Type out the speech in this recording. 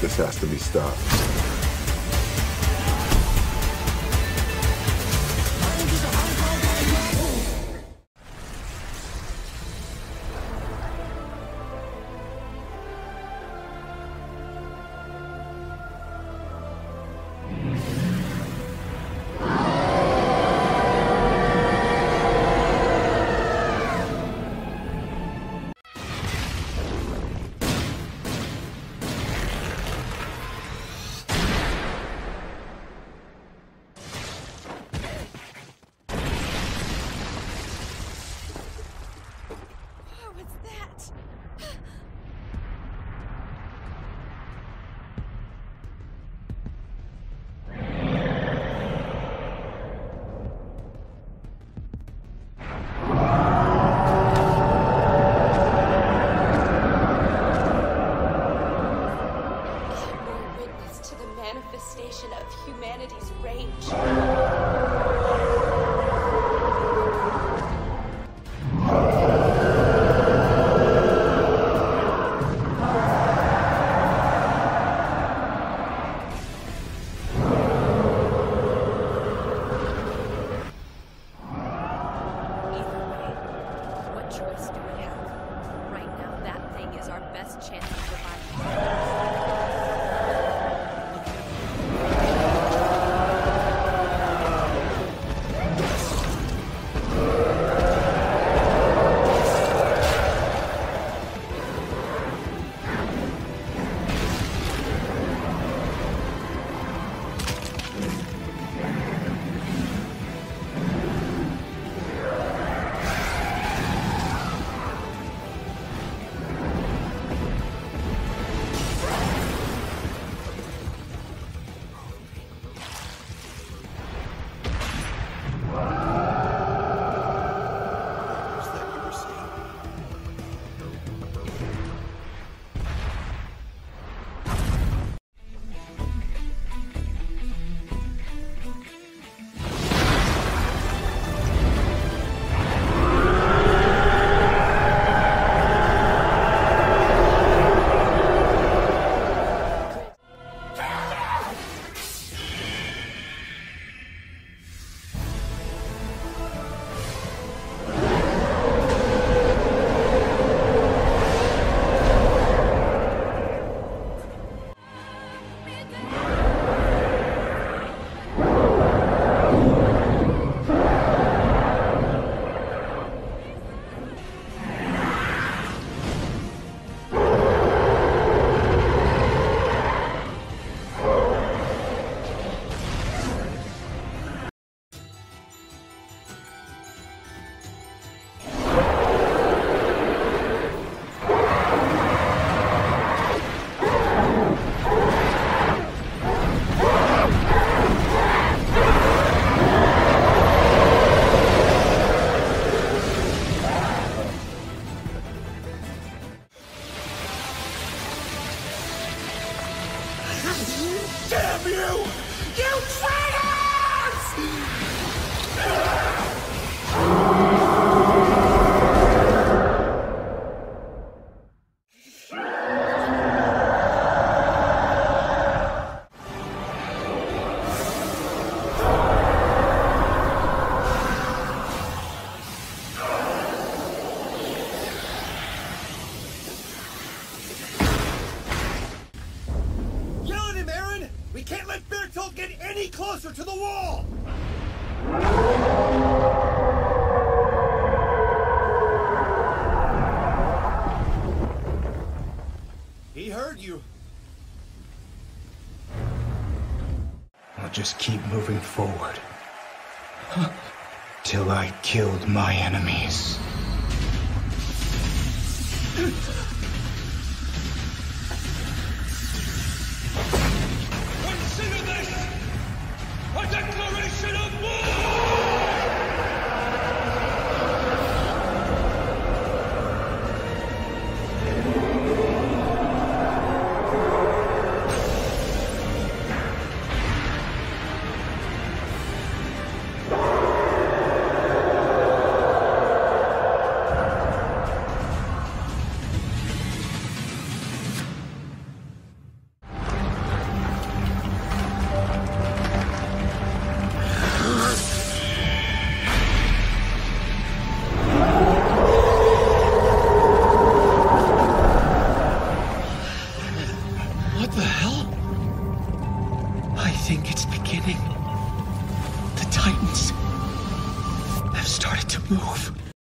This has to be stopped. The manifestation of humanity's rage. Choice Damn you! You traitors! We can't let Bertolt get any closer to the wall! He heard you. I'll just keep moving forward. Till I killed my enemies. The hell? I think it's beginning. The Titans have started to move.